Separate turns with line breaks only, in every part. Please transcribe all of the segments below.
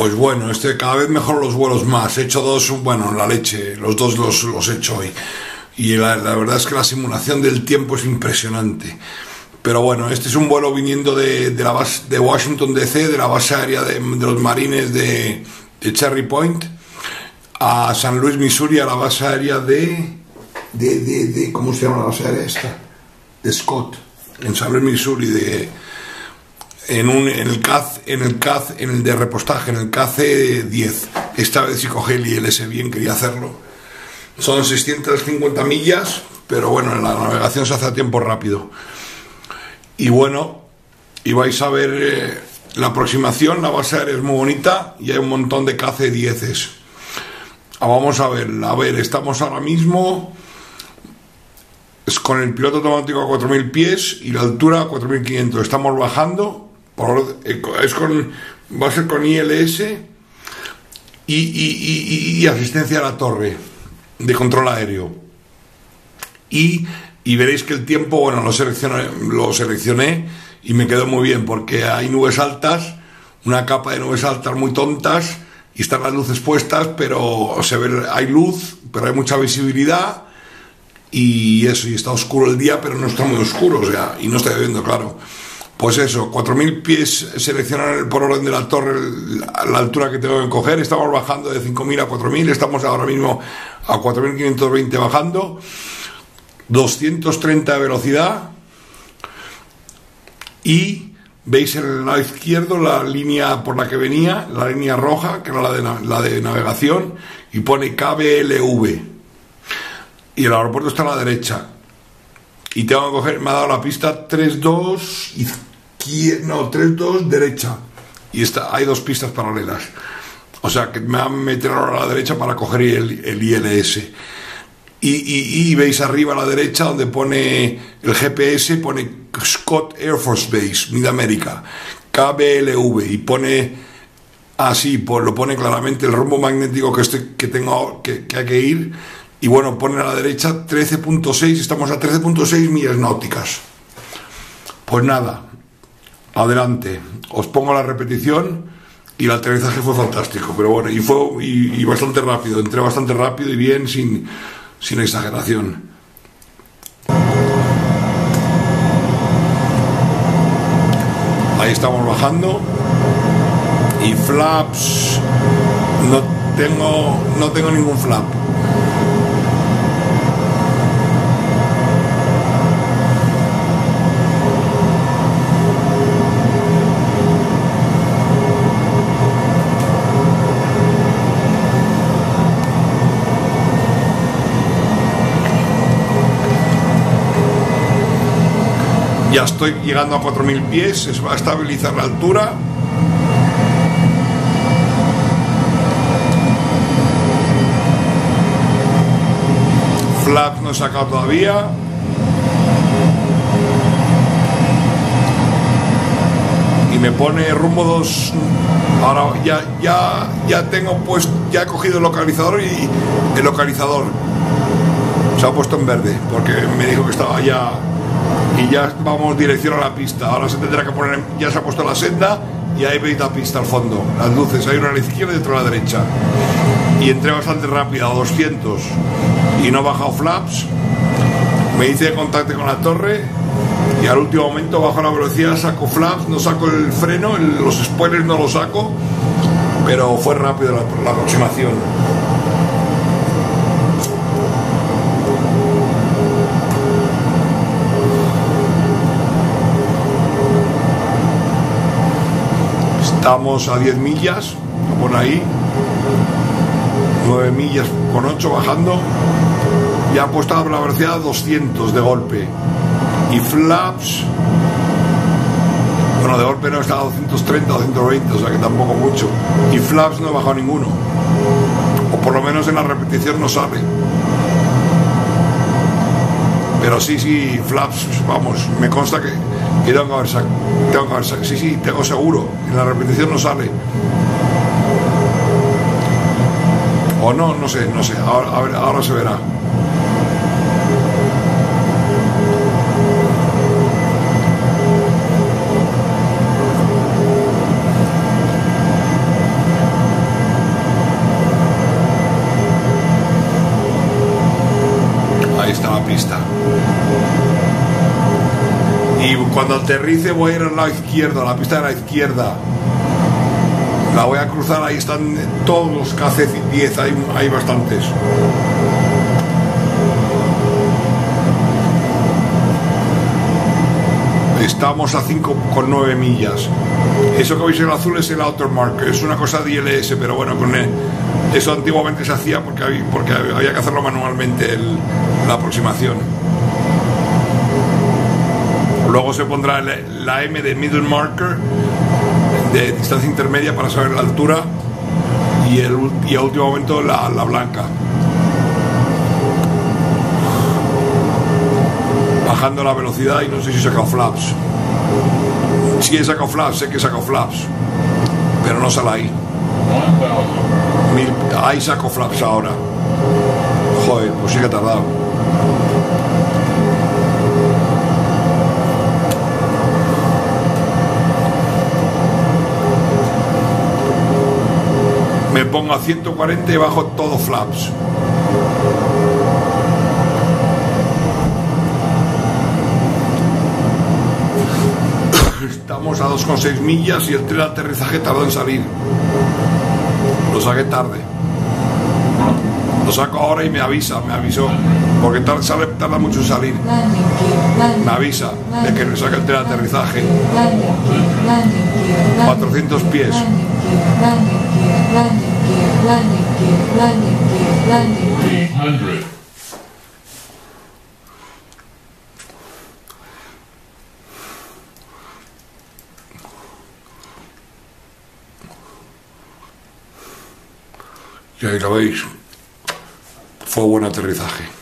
Pues bueno, este cada vez mejor los vuelos más. He hecho dos, bueno, la leche, los dos los, los he hecho hoy. Y la, verdad es que la simulación del tiempo es impresionante. Pero bueno, este es un vuelo viniendo de, la base de Washington DC, de la base aérea de, los marines de, Cherry Point, a San Luis, Missouri, a la base aérea de, de, ¿Cómo se llama la base aérea esta? De Scott, en San Luis, Missouri, de en, un, en el CAZ, en el CAZ, en el de repostaje, en el KC-10. Esta vez si coge el ILS bien, quería hacerlo. Son 650 millas, pero bueno, la navegación se hace a tiempo rápido. Y bueno, y vais a ver eh, la aproximación, la base aérea es muy bonita y hay un montón de KC-10s. Ah, vamos a ver, a ver, estamos ahora mismo con el piloto automático a 4.000 pies y la altura a 4.500. Estamos bajando eh, es con, va a ser con ILS y, asistencia a la torre de control aéreo. Y, veréis que el tiempo, bueno, lo seleccioné, lo seleccioné y me quedó muy bien porque hay nubes altas, una capa de nubes altas muy tontas y están las luces puestas, pero se ve, hay luz, pero hay mucha visibilidad y eso, y está oscuro el día, pero no está muy oscuro, o sea, y no está viendo claro. Pues eso, 4.000 pies seleccionar por orden de la torre la, altura que tengo que coger. Estamos bajando de 5.000 a 4.000, estamos ahora mismo a 4.520 bajando. 230 de velocidad. Y veis en el lado izquierdo la línea por la que venía, la línea roja, que era la de, la de navegación, y pone KBLV. Y el aeropuerto está a la derecha. Y tengo que coger, me ha dado la pista 32 y no, 3-2 derecha. Y está, hay dos pistas paralelas. O sea, que me meter ahora a la derecha para coger el, ILS. Y, veis arriba a la derecha donde pone el GPS, pone Scott Air Force Base, Mid America, KBLV, y pone así, pues lo pone claramente el rumbo magnético que, estoy, que tengo que, que hay que ir. Y bueno, pone a la derecha 13.6, estamos a 13.6 millas náuticas. Pues nada, adelante. Os pongo la repetición y el aterrizaje fue fantástico, pero bueno, y fue y, bastante rápido, entré bastante rápido y bien, sin, sin exageración. Ahí estamos bajando y flaps no tengo no tengo ningún flap. Ya estoy llegando a 4.000 pies, se va a estabilizar la altura. Flaps no he sacado todavía. Y me pone rumbo 2. Ahora ya, ya, ya tengo puesto, ya he cogido el localizador y el localizador se ha puesto en verde porque me dijo que estaba ya y ya vamos dirección a la pista. Ahora se tendrá que poner, ya se ha puesto la senda y ahí veis la pista al fondo. Las luces, hay una a la izquierda y otra a la derecha. Y entré bastante rápido, a 200. Y no he bajado flaps. Me hice contacto con la torre y al último momento bajo la velocidad, saco flaps, no saco el freno, los spoilers no los saco, pero fue rápido la aproximación. Estamos a 10 millas, por ahí. 9 millas con 8 bajando. Ya ha puesto la velocidad a 200 de golpe. Y flaps. Bueno, de golpe no está a 230 o 120, o sea que tampoco mucho. Y flaps no he bajado ninguno. O por lo menos en la repetición no sale. Pero sí, sí, flaps, vamos, me consta que y tengo que haber sacado. Tengo que haber sacado. Sí, sí, tengo seguro. En la repetición no sale. O no, no sé, no sé. Ahora, ahora se verá. Cuando aterrice voy a ir al lado izquierdo, a la pista de la izquierda. La voy a cruzar, ahí están todos los KC-10, hay, hay bastantes. Estamos a 5,9 millas. Eso que veis en azul es el outer mark, es una cosa de ILS, pero bueno, con eso antiguamente se hacía porque había, porque había que hacerlo manualmente la aproximación. Luego se pondrá la M de middle marker de distancia intermedia para saber la altura y, el, y último momento la, la blanca. bajando la velocidad y no sé si he sacado flaps. Si he sacado flaps, sé que he sacado flaps, pero no sale ahí. ahí saco flaps ahora. Joder, pues sí que he tardado. Me pongo a 140 y bajo todo flaps. Estamos a 2,6 millas y el tren de aterrizaje tardó en salir. Lo saqué tarde. Lo saco ahora y me avisa, me avisó. Porque tarda, mucho en salir. Me avisa de que me saque el tren de aterrizaje. 400 pies. Y ahí lo veis. Fue buen aterrizaje.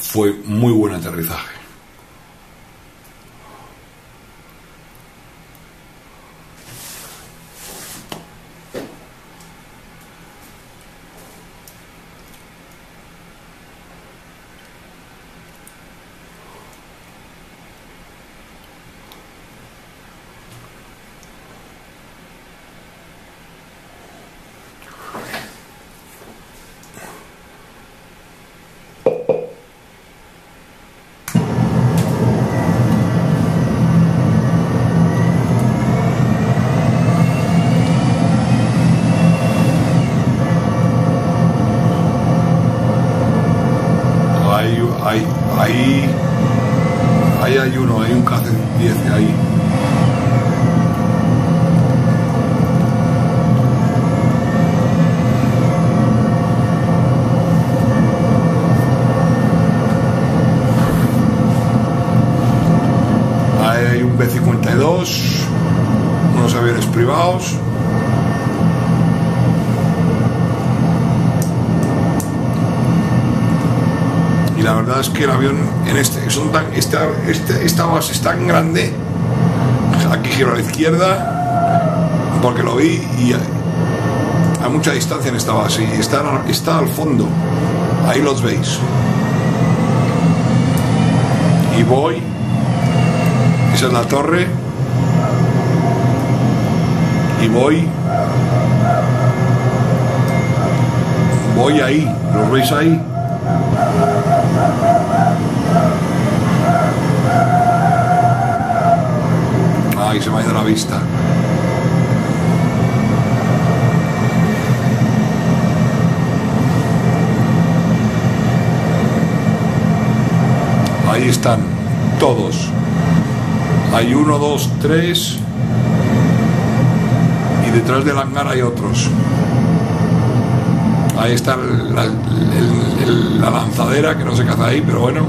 Fue muy buen aterrizaje. ahí, ahí hay uno, hay un KC-10 ahí. Ahí hay un B-52, unos privados. la verdad es que el avión en este, son tan, esta, este, esta base es tan grande, aquí giro a la izquierda, porque lo vi y a, mucha distancia en esta base, y está, está al fondo, ahí los veis. Y voy, esa es la torre, y voy, voy ahí, ¿los veis ahí? Ay, se me ha ido la vista. Ahí están, todos. Hay uno, dos, tres. Detrás del hangar hay otros. Ahí está la, lanzadera, que no se caza ahí, pero bueno.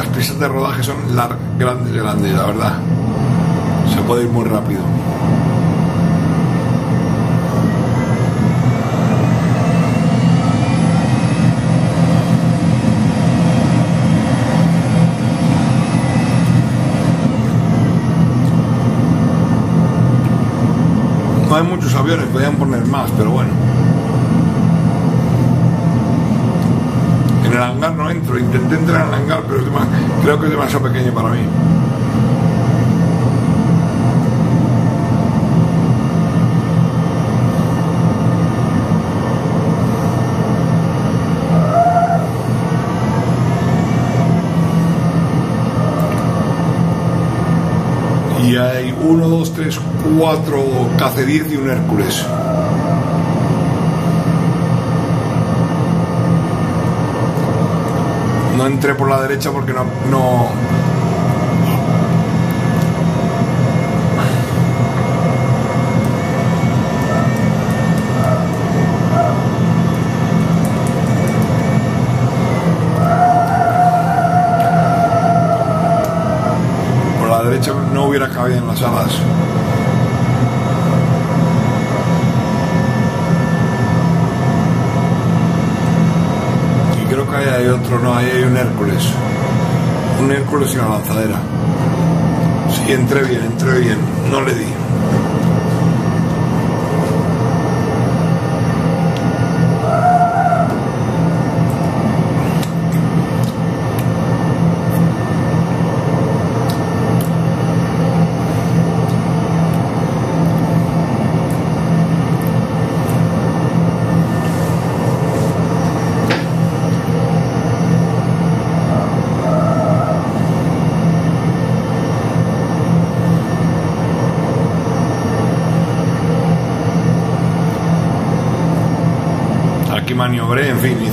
Pistas de rodaje son grandes, grandes, la verdad. Se puede ir muy rápido. No hay muchos aviones, podían poner más, pero bueno. En el hangar no entro, intenté entrar en el hangar, pero creo que es demasiado pequeño para mí. y hay 1, 2, 3, 4 KC-10 y un Hércules. No entré por la derecha porque no, no derecha no hubiera cabido en las alas. Hay otro, no, ahí hay un Hércules. Un Hércules y una lanzadera. Sí, entré bien, entré bien, no le di.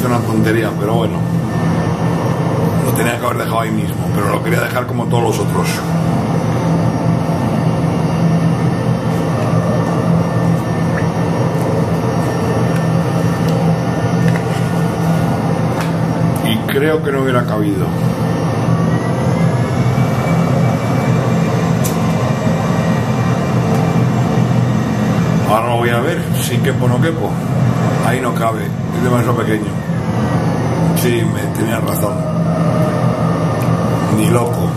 Una tontería, pero bueno. Lo tenía que haber dejado ahí mismo, pero lo quería dejar como todos los otros. Y creo que no hubiera cabido. Ahora lo voy a ver, sí que no quepo. Ahí no cabe, es demasiado pequeño. Sí, me tenía razón. Ni loco.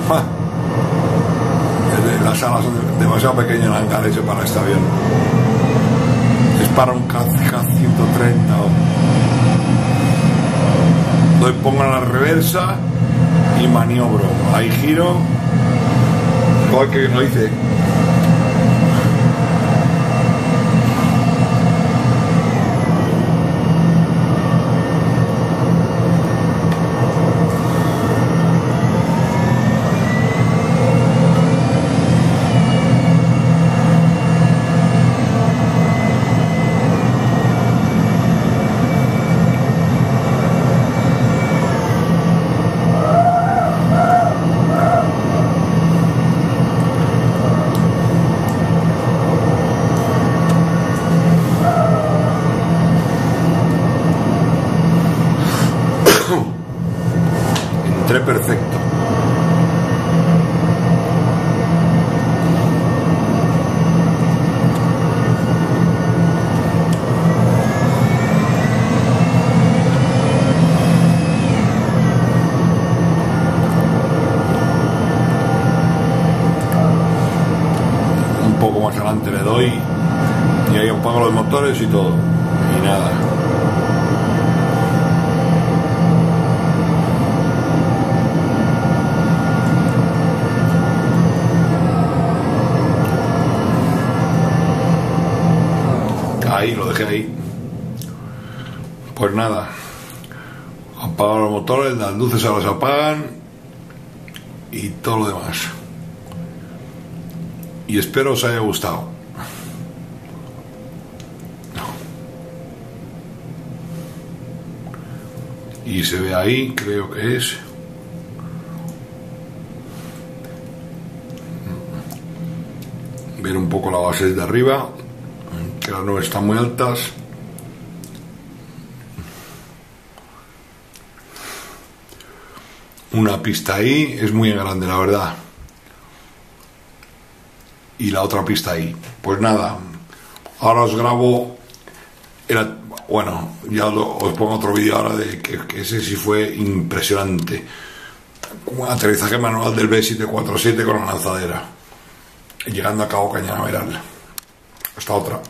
Las alas son demasiado pequeñas en hangar hecho para este avión. Es para un K-130. Doy, pongo la reversa y maniobro. Ahí giro. Joder, que lo hice. Y todo. Y nada. ahí, lo dejé ahí. Pues nada, apago los motores, las luces se las apagan y todo lo demás. Y espero os haya gustado. Y se ve ahí, creo que es. Ver un poco la base desde arriba que las nubes están muy altas. una pista ahí, es muy grande la verdad. Y la otra pista ahí. Pues nada, ahora os grabo, era, bueno, ya os pongo otro vídeo ahora de que, ese sí fue impresionante. Un aterrizaje manual del B747 con la lanzadera, llegando a Cabo Cañaveral. Hasta otra.